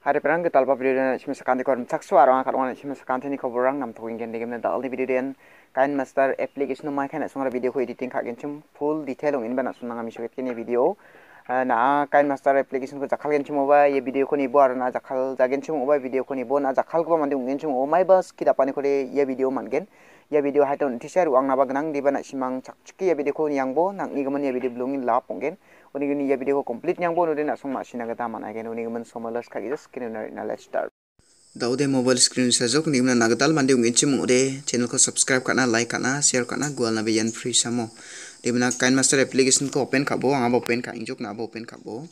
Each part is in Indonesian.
Hari perang kita talpa video dan cuma sekanti korm saksu arang akar wana cuma sekanti ni koborang nam tuh ingin digam dal di video dan kain master application no mai kan sungra video ko editing kagen cuma full detail ong in bana sunang kami syuket kini video. Na kain master application ko jakal gen cuma ba ye video ko ni bo na jakal jagen cuma ba video ko ni bo na jakal ko mandi ungen cuma o mai kita pani ko ye video man gen ye video hai ton tisar uang naba genang di bana simang cak ciki ye video ko yang bo nang ni gaman ye video belum lap onggen uni gini ya video ko complete nyang bo nuri nak song masih naga taman agen uni gaman somalas kagi just kini nari na let's start. Daude mobile screen sajok ni gimna nagatal mandi ungin cimu de channel ko subscribe kana like kana share kana gua na bayan free samo di mana kain master application ko open kabo anga open ka injuk na open kabo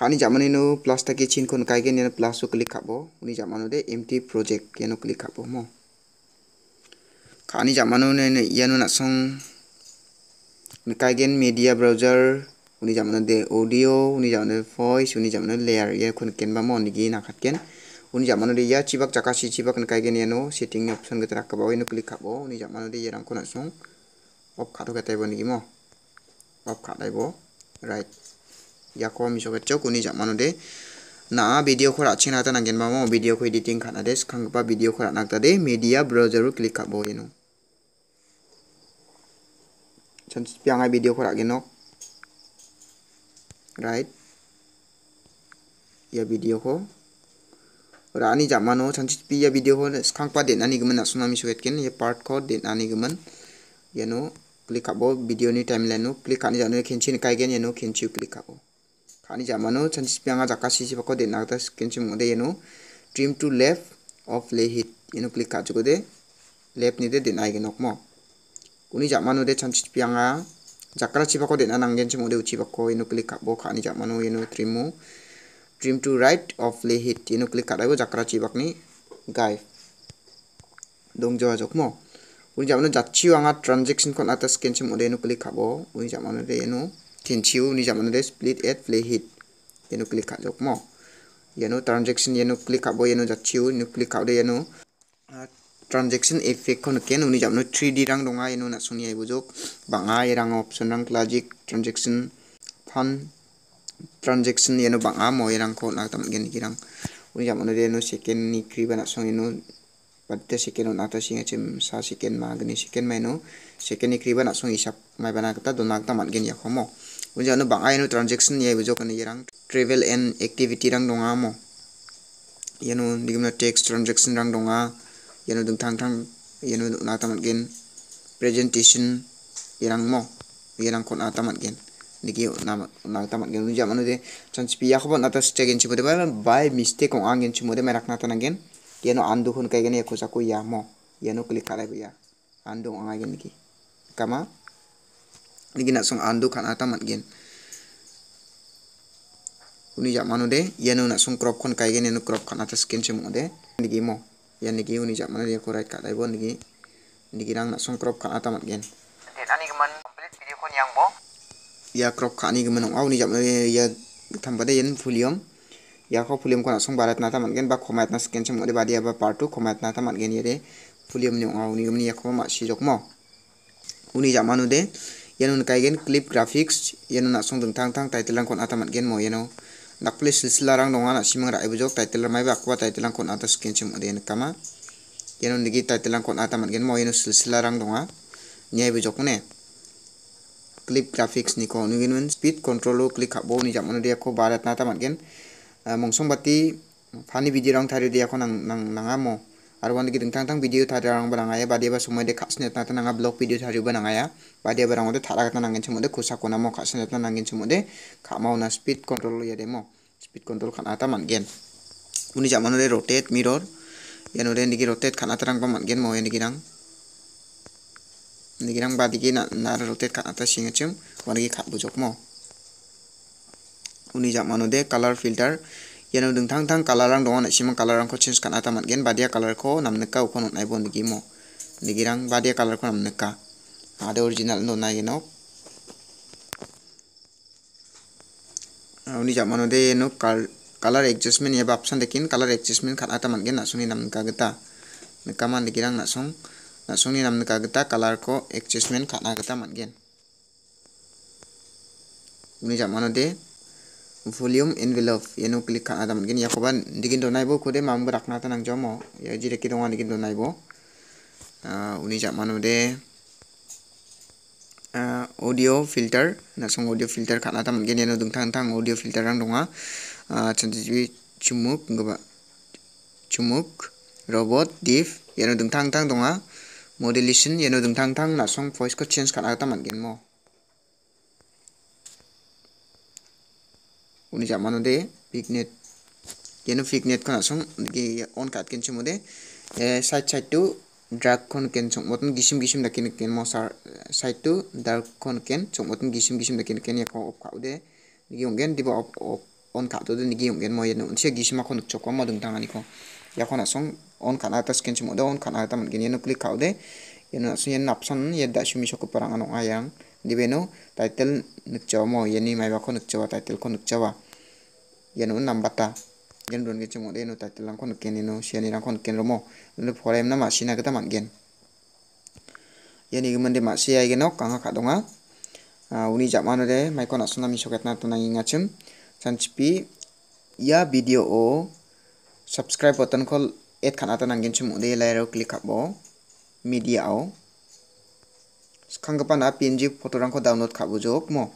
kani zaman inu plus taki chin kon kai gen plus su klik kabo uni zaman de empty project yano klik kabo mo kani jamano ne ne iano na song kaigen media browser uni jamano de audio uni jamano voice uni jamano layer ye kun ken ba mon gi na khatken uni jamano de ya chibak chakasi chibak ne kaigen yano setting ni option gatra ka ba ino click kabo uni jamano de yerang kun song off khato ka taibo ni mo off khataibo right ya ko mi so ka chok uni jamano de. Na video ko raching na ta nangen ba mo video ko editing khana des khang ba video ko rakta de. Media browser click kabo yeno chan piang video ko lagi nok. Right. Ya video ko rani jamano chan pi ya video ko skang pa den ani gemen sunami suet ken. Ya part ko den ani gemen ya no klik abo video ni timeline no klik ani jano kenchi ni kai kani jamano chan piang jaka si si ko den na ta kenchi mo de ya no trim to left of lay hit ya no klik ka de left ni de den ai gen nok mo uni jamanu de chanchi pianga jakra chibako de nanangen chimo de uchibako ino klik kabo khani jamanu ino trimu trim to right of lay hit ino klik kadago jakra chibakni gai dong jawa jokmo uni jamanu jatchiu anga transaction kon atas scan chimo de ino klik kabo uni jamanu de ino kinchiu uni jamanu de split at play hit. Ino klik kajokmo yano transaction yano klik kabo yano jatchiu ino klik kabo de yano transaction effect kono ken uni jamno 3D rang donga ino na suni ai bujok banga rang option rang logic transaction fun transaction yeno banga mo rang ko na tam gen girang uni jamno de no second ni kri bana song ino patte second on ata singa chem sa second ma gni second ma no second ni kri bana song isap mai bana kata donak tam gen ya khomo uni jamno banga ino transaction ye bujok ni rang travel and activity rang donga mo. Yeno digimna text transaction rang donga yano dung thang thang na tamat gen presentation yerang mo yerang kon atamat gen. Niki na na tamat gen. Uja manu de chance pi yakho na ta stegen chibo de by mistake ong angen chimo de merak na tan gen. Yano andu khun kai gen ya kusa ku ya mo yano klik kala ya andu ong agen niki kama niki na song andu kan atamat gen uni jak manu de yano na song crop kon kai gen yano crop kan atas skin chimo de. Niki mo. Yan niki uni jak mana dia right ka dai bon niki. Niki rang nak song crop ka ata mat gen ani geman complete video ko yang bo? Ya crop ka ni geman au ni jak mana ya thamba de yan volume. Ya ko volume ko nak song barat na ta mat gen ba khomat na scan cham de ba dia ba part 2 khomat na ta mat gen ye de. Volume ni au ni geman ya ko ma si jok mo. Uni jak manu de yan un kai gen clip graphics yan nak song deng tang tang title kon ata mat gen mo yano nakpli silsila rang donga na simang rai bujok title mai ba kwa title kon atas skin chim ade kama. Yeno nigi title kon ata man gen mo yeno silsila rang donga nyai bujok ne clip graphics ni ko men speed control lo click habo ni jamon dia ko barat na ta man gen mongsong bati fani video rang thari dia ko nang nang nanga mo ar wan giding tang tang video thari rang barang aya badia ba somai de khasne ta ta nanga blog video thari ba nang aya badia barang ode thara ta nangin kusa kona mo khasne ta nangin khamau na speed control ya de mo speed control kan ata man gen. Uni jamano de rotate mirror. Yano de nigi rotate kan ata rang ba man gen mo yani girang nigi rang badigi na na rotate kan ata singa chim wanagi khat bujok mo. Jamano de color filter yano ding thang thang color rang dongan simang color rang ko change kan ata man gen badia color ko nam neka ukon nai bon nigi mo nigi rang badia color ko nam neka. Ada original no nai no uni jamano de no color adjustment ya bapsan dekin color adjustment kan ata man gen na suni nam ka gata nekaman dikirang na song na suni nam ka gata color ko adjustment kan ata man gen. Uni jamano de volume envelope yeno klik kana ta mangin yakoba digin do naibo kode mam rakna ta nang jomo. Ya jire ki donga digin do naibo uni jamano de audio filter nasong audio filter kana ta mangin yeno dungtang tang audio filter rang donga. Chanti chumuk ngaba chumuk robot div yeno dungtang tang donga. Modulation yeno dungtang tang nasong voice ko change kana ta mangin mo uni jamano de pignet yeno pignet kana song ge on kat ken chimo de. Side side to dark kon ken chong gisim gisim da ken mo sar side to dark kon ken chong moton gisim gisim da ken ya ko op ka de. Ni yong gen diba op op on ka to de ni yong gen mo yeno unsia gisim ma kon chok mo dum tang ani ko ya kona song on kana ta sken chimo de on kana ta man gen yeno click ka de. Yeno so yen napsan ye da shumi shok parang anong ayang dibeno title nukjawa mo. Yani maiba ko nukjawa title ko nukjawa. Yanu nambata yan ron ge chemo de no title lang ko nukken no siani rang ko nukken romo no forem na ma sina gata mangen yani gemande ma sia ge nok kanga kadonga uni jamano de mai ko nasuna mi soket na tunang ingachim sanchipi ya video o subscribe button ko et khanata nangin chum de lairo click abo media o kanggapa na png fotorangko download kabujok mo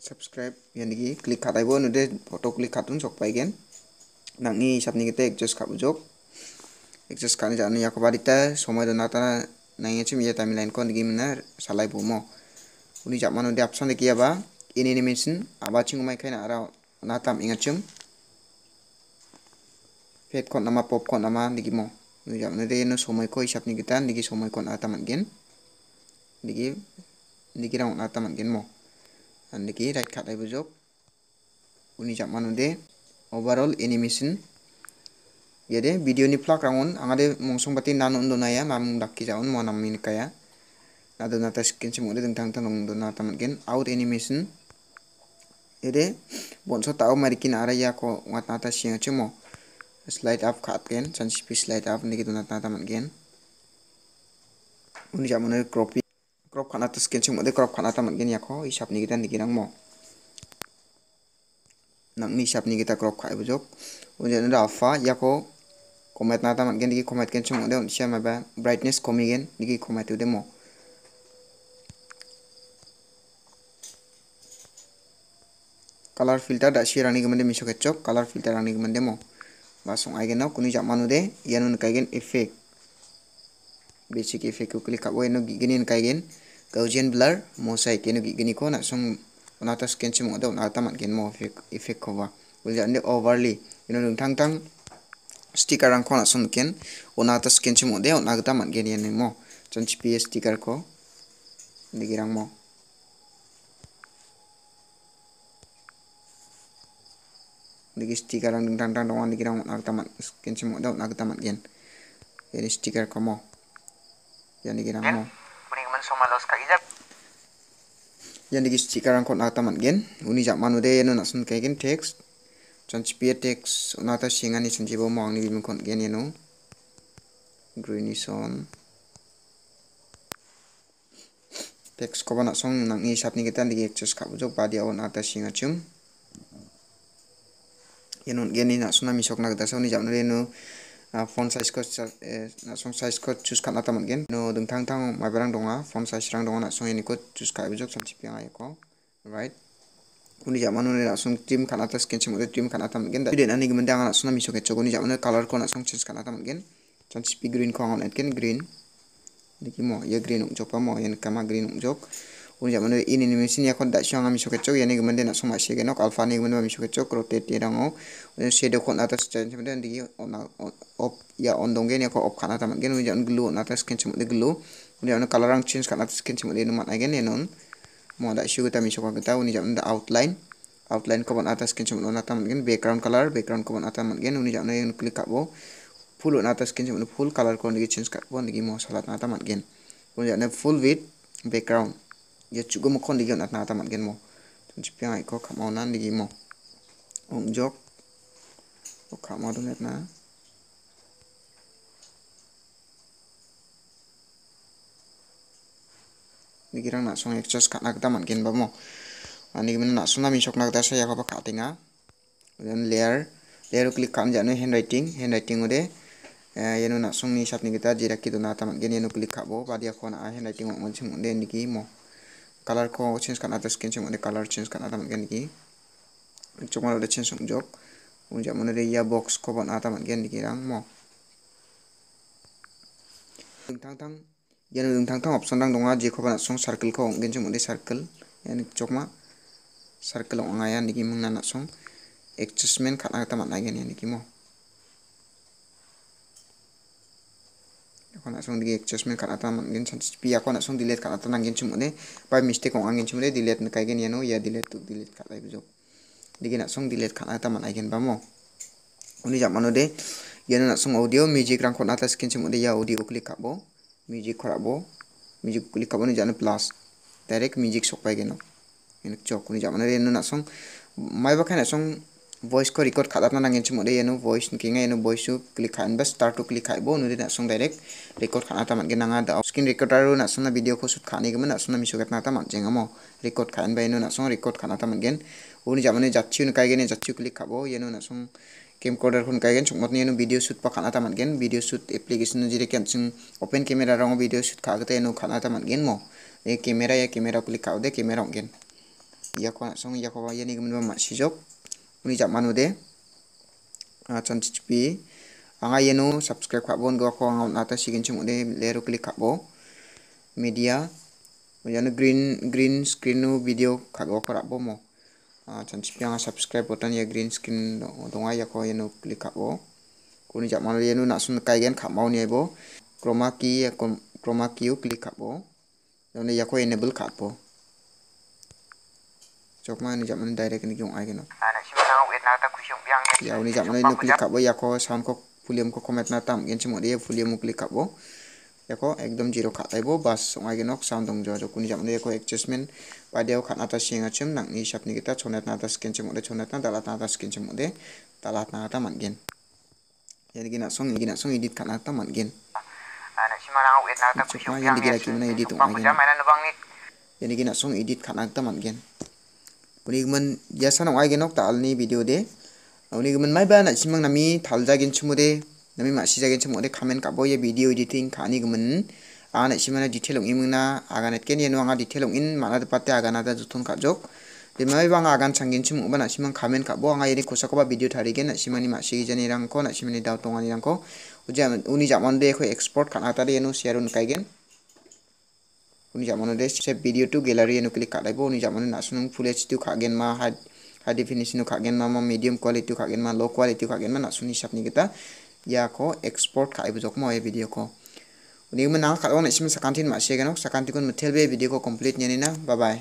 subscribe yanigi klik kataibo nude foto klik katun sok paigen nangni hisapni kita adjust kabujok adjust kani jani yakobarita সময় donata nangye chim ya timeline ko nigi mina salai bumo uni japmano de option de kiyaba in animation aba chingumai kaina ara natam ingachum fed kon nama pop kon nama nigi mo nujak nade no somai ko hisap ni kita niki somai kon ata gen. Niki niki rang ata gen mo. Niki right kat ai bujok. Uni jak manu de overall animation. Yade video ni plak rangon angade mongsong bati nan undo naya mam dakki jaun mo nam min kaya. Nado nata skin chimu de tang tang undo nata slide up kat gen chan slide up niki duna tata man gen. Uni jamun cropping crop khana ta skin chung de crop khana ta man gen yakho isap ni kita niki rang mo. Nang ni isap ni kita crop khai bujok uni jamun alpha yakho komet na ta man gen niki komet gen chung de un siam ba brightness komi gen niki komet de mo. Color filter da shi rani gemende misok chok color filter rani gemende mo basong aigen no kuni jamanu de yanun kaigen effect. Basic effect ko klik kabo eno giginin kaigen gaussian blur mosaic eno gigini ko na song onata scan chimo da onata man gen mo effect effect ko ba ulja ande overly eno nung tang tang sticker rang ko na song ken onata scan chimo de onata man gen yen mo. Chan ps sticker ko digirang mo digi stiker ang ding tang dong digi rang nak tamat skin cimo daw nak tamat gen ini stiker komo. Yan digi rang mo kuning man somalos ka ijab yan digi stiker ang kon nak tamat gen uni jak manu de yan nak sun kay gen text chan chipia text unata singani chan jibo mo ang ni bim kon gen yano greenish on text ko ba nak song nang ni sap ni kita digi access ka bujok badi awon ata singa yanon geni na suna misok na gata soni jamno no font size ko na song size ko choose kan ata gen. No ding tang tang ma barang donga font size rang donga na song ini ko choose ka bijok sam chipi ai ko. Right? Kuni jamano ne na song team kan ata skin chimo team kan ata gen da. Biden ani gemenda na suna misok ke chogoni jamano color ko na song change kan ata gen. Chan chipi green ko on ken green. Niki mo ya green ung jok pa mo yan kama green ung jok uni jamano ini ni mesin yakon da shang ami soket chok yani gmende na soma shege nok alpha ni gmende mi soket chok rotate ti rango shadow kon atas chen den digi ona op ya on dongen ya ko op kana tam gen uni jan glue on atas ken de glue uni jan color rang change kana atas ken de numat again enon mo da shu ta mi sokwa gata uni jan da outline. Outline on atas ken chen on atam gen background color background ko on atam gen uni jan en click kabo full on atas ken chen full. Color ko digi change kabo digi mo salat na atam gen full width background ya juga mo kon digion at nata man gen mo. Tun chi piang ko kamau nan digi mo. Jok. O kamau do net na. Nikirang nak song khatna gita manggen bamo ani gimana nak song nami sokna gita saya apa khatinga dan layer layer klik kan janu handwriting. Handwriting ode yenu nak song ni kita jira kitu na tamat gen yenu klik kabo badia ko na handwriting mo chim ode niki mo color ko change kan atas skin ode color change kan tamat gen niki chokma ode change song jok. Unja mana de ya box ko ban tamat gen niki rang mo tang tang. Yang nung tang tang option dang donga je khoba song circle ko. Onggen chum ode circle. Yani chokma circle onga ya niki mungna na song. Adjustment khatna ta manna gen yani niki mo ko na sung digi access me kara ta man gen san pia ko na sung delete kara ta nangin chum ne by mistake ong angin chum ne delete na kai gen yano ya delete tu delete kara bi jok digi na sung delete kara ta man again ba mo uni jam mano de yano na sung audio music rang ko na ta skin chum de ya audio klik abo music khara bo music klik abo ni jangan plus. Direct music sok pai no ini chok ini jam mano de na sung mai ba khan na voice ko record khadat na nangin chimo de eno voice ki ngai eno voice click khan ba start to click khai bo nu de na song direct. Record khana ta man ge nanga da screen recorder song na video ko shoot khani ge na song na misu gatna ta man jenga mo record khan ba eno na song record khana ta man gen uni jamane jatchi nu kai ge ne jatchi click khabo eno na song camcorder hun kai gen chungmot ni video shoot pa khana taman gen video shoot application jire kan chung open camera rang video shoot kha gate no khana taman gen mo e camera ya camera click ka de camera gen ya ko song ya ko ya ni gum ma sijok uni jap manu de. A chan chipi anga yeno subscribe kha bon go ko anga na ta sigin chung de lero click kha bo. Media. Yana green green screen no video kha go ko ra bo mo. Chanchip yang subscribe button ya green screen donga ya ko yenu klik kabo kuni yenu nak sun kai gen khamau ni bo. Chroma key ya chroma key klik kabo dan ya ko enable kabo chok ma ni jak mana direct ni kyong ai geno ya ni. Jak mana ni klik kabo ya ko sound ko volume ko comment na tam gen chimo dia volume klik kabo. Yako ekdom zero khataibo bas songai genok sound dong jo kuni jamne yako adjustment. Padeo khatna ta singa chim nang ni sapni kita chonat na ta skin chim ode chonat na dalat na ta skin chim ode dalat na ta mangen yani gina song gina song edit khatna ta mangen chokma yani gina kimna edit ong agen yani gina song edit khatna ta mangen kuni gman yasa nong ai genok tal ni video de. Uni gman mai ba na simang nami thalja gen chumude nami masih jaga cuma ada komen kabo ya video editing kani gemen ana si mana detail ong imuna agan etken yenu anga detail ong in mana depate agan ada jutun kajok de mai bang agan changgin cuma uban si mang komen kabo anga ini kosa koba video tari gen si mani masih jani rangko nak si mani daw tongan rangko uja uni zaman de ko export kan atari yenu share un kai gen যামনে সে ভিডিওটো গেলাৰী এনেকুৱা কাটাইব নি যামনে নাচোন ফুল এইচটো খাগেন মা হাই হাই ডেফিনেশ্যনো খাগেন মা মই মিডিয়াম কোৱালিটিও খাগেন মা ল' কোৱালিটিও খাগেন মা নাচোন হিচাপনি কেইটা ইয়াক এক্সপৰ্ট খাইব যাওক মই এই ভিডিঅ'ক নিগমান নাও খাব নাচিম চাকান্তিত মাছিয়ে কেন চাকান্তিখন মুঠেলবি এই ভিডিঅ'ক কমপ্লিট নিয়ে না বাবাই